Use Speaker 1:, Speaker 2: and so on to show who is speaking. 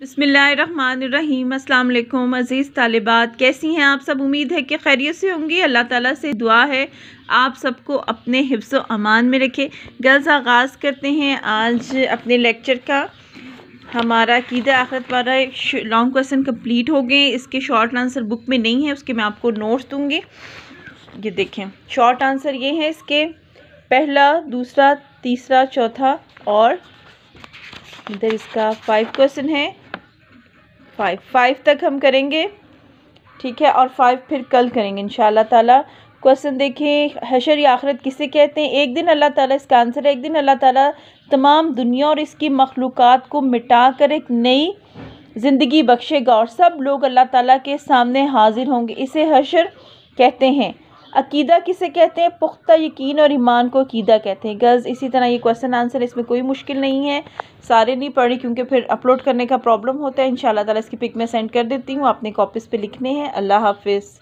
Speaker 1: बिसमीम अल्लाम अज़ीज़ तालिबात। कैसी हैं आप सब? उम्मीद है कि खैरियत से होंगी। अल्लाह ताला से दुआ है, आप सबको अपने हिफ्स अमान में रखे। गर्ल्स आगाज़ करते हैं आज अपने लेक्चर का। हमारा कीदा आखिरत वाला लॉन्ग क्वेश्चन कंप्लीट हो गए। इसके शॉर्ट आंसर बुक में नहीं है, उसके मैं आपको नोट्स दूँगी। ये देखें। शॉर्ट आंसर ये है इसके, पहला, दूसरा, तीसरा, चौथा और इधर इसका फाइव क्वेश्चन है। फाइव फाइव तक हम करेंगे, ठीक है? और फाइव फिर कल करेंगे इन ताला। क्वेश्चन देखें, हशर या आखरत किसे कहते हैं? एक दिन अल्लाह ताला, इसका आंसर है, एक दिन अल्लाह ताला तमाम दुनिया और इसकी मखलूक़ात को मिटा कर एक नई ज़िंदगी बख्शेगा और सब लोग अल्लाह ताला के सामने हाजिर होंगे। इसे हशर कहते हैं। अकीदा किसे कहते हैं? पुख्ता यकीन और ईमान को अकीदा कहते हैं। गर्ल्स, इसी तरह ये क्वेश्चन आंसर इसमें कोई मुश्किल नहीं है। सारे नहीं पढ़े क्योंकि फिर अपलोड करने का प्रॉब्लम होता है। इन ताला इसकी पिक मैं सेंड कर देती हूँ। आपने कॉपीज़ पे लिखने हैं। अल्लाह हाफिज़।